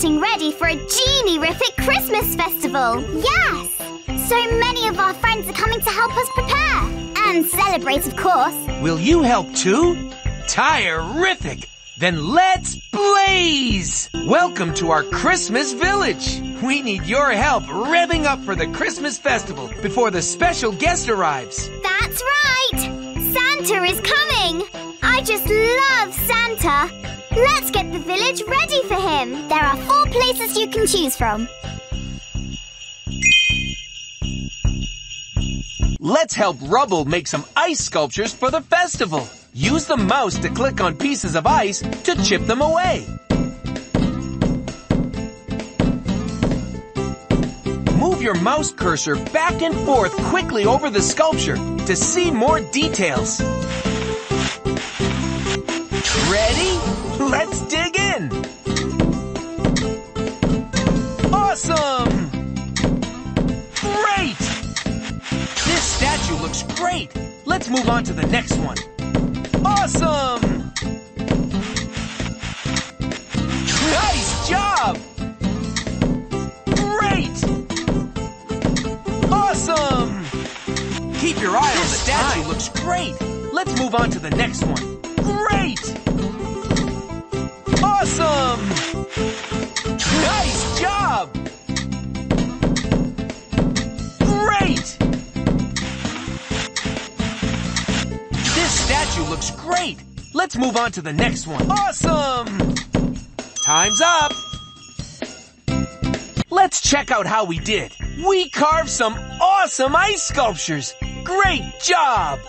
getting ready for a genie-rific Christmas festival. Yes! So many of our friends are coming to help us prepare. And celebrate, of course. Will you help too? Tire-rific! Then let's blaze! Welcome to our Christmas village. We need your help revving up for the Christmas festival before the special guest arrives. That's right! Santa is coming! I just love Santa! Let's get the village ready for him. There are four places you can choose from. Let's help Rubble make some ice sculptures for the festival. Use the mouse to click on pieces of ice to chip them away. Move your mouse cursor back and forth quickly over the sculpture to see more details. Ready? Let's dig in! Awesome! Great! This statue looks great! Let's move on to the next one. Awesome! Nice job! Great! Awesome! Keep your eye on the statue looks great! Let's move on to the next one. Statue looks great! Let's move on to the next one. Awesome! Time's up! Let's check out how we did. We carved some awesome ice sculptures! Great job!